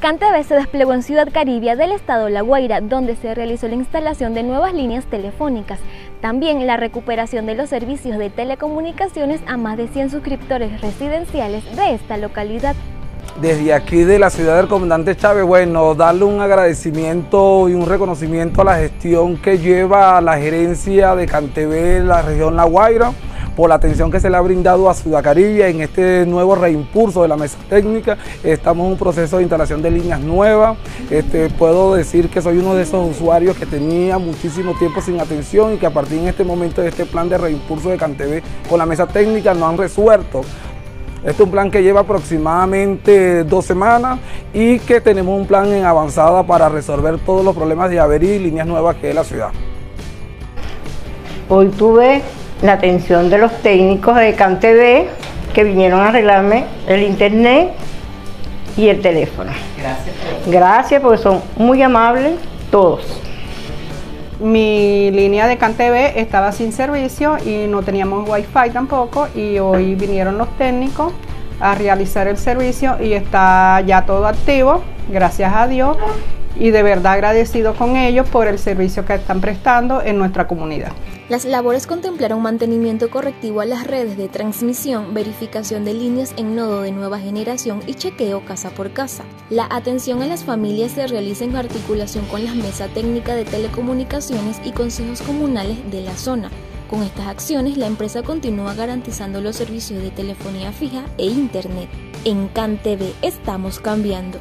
CanTV se desplegó en Ciudad Caribia del estado La Guaira, donde se realizó la instalación de nuevas líneas telefónicas. También la recuperación de los servicios de telecomunicaciones a más de 100 suscriptores residenciales de esta localidad. Desde aquí de la ciudad del comandante Chávez, bueno, darle un agradecimiento y un reconocimiento a la gestión que lleva la gerencia de CanTV la región La Guaira por la atención que se le ha brindado a Sudacarilla en este nuevo reimpulso de la mesa técnica. Estamos en un proceso de instalación de líneas nuevas. Este, puedo decir que soy uno de esos usuarios que tenía muchísimo tiempo sin atención y que a partir de este momento de este plan de reimpulso de CanTV con la mesa técnica no han resuelto. Este es un plan que lleva aproximadamente dos semanas y que tenemos un plan en avanzada para resolver todos los problemas de avería y líneas nuevas que es la ciudad. Hoy tuve la atención de los técnicos de CanTV que vinieron a arreglarme el internet y el teléfono. Gracias. Gracias porque son muy amables todos. Mi línea de CanTV estaba sin servicio y no teníamos wifi tampoco y hoy vinieron los técnicos a realizar el servicio y está ya todo activo, gracias a Dios y de verdad agradecido con ellos por el servicio que están prestando en nuestra comunidad. Las labores contemplaron mantenimiento correctivo a las redes de transmisión, verificación de líneas en nodo de nueva generación y chequeo casa por casa. La atención a las familias se realiza en articulación con la mesa técnica de telecomunicaciones y consejos comunales de la zona. Con estas acciones, la empresa continúa garantizando los servicios de telefonía fija e internet. En CanTV estamos cambiando.